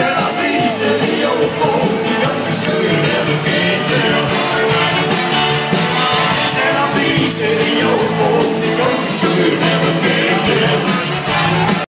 será felice Dio